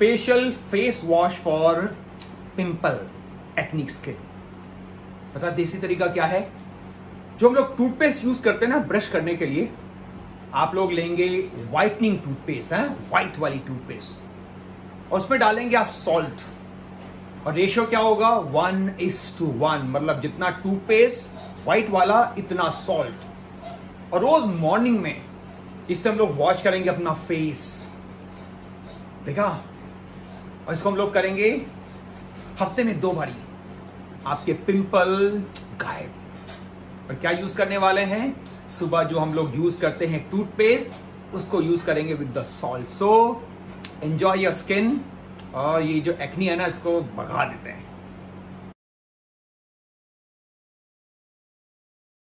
Special face wash for pimple acnic skin पता देसी तरीका क्या है? जो हम लोग टूथपेस्ट यूज़ करते हैं ना ब्रश करने के लिए, आप लोग लेंगे व्हाइटनिंग टूथपेस्ट है? व्हाइट वाली टूथपेस्ट और उसमें डालेंगे आप सॉल्ट और रेशियो क्या होगा? वन इज़ टू वन मतलब जितना टूथपेस्ट व्हाइट वाला, इतना सॉल्ट और रोज मॉर्निंग में इससे हम लोग वॉश करेंगे अपना फेस देखा? और इसको हम लोग करेंगे हफ़्ते में दो बारी। आपके पिंपल गायब। और क्या यूज़ करने वाले हैं? सुबह जो हम लोग यूज़ करते हैं टूथपेस्ट उसको यूज़ करेंगे with the salt so enjoy your skin और ये जो एक्नी है ना, इसको भगा देते हैं।